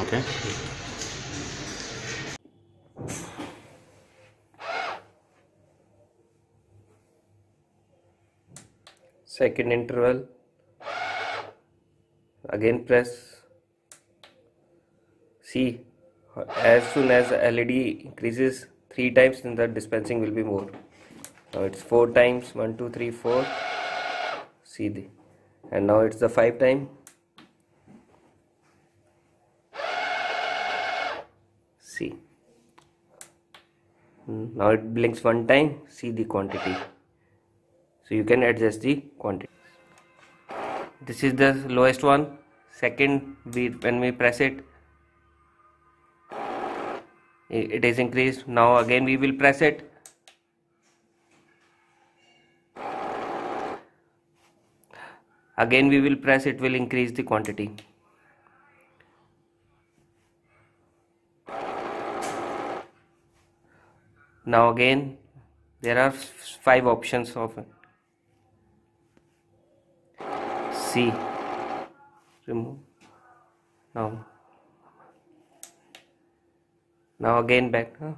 okay. Second interval. Again press see as soon as LED increases three times then the dispensing will be more. Now it's four times one two three four. See the and now it's the five time see Hmm, now it blinks one time see the quantity. So you can adjust the quantity. This is the lowest one. Second we when we press it it is increased. Now again we will press it. Again we will press it will increase the quantity now again there are five options of it. C. Remove. Now. Now again back huh?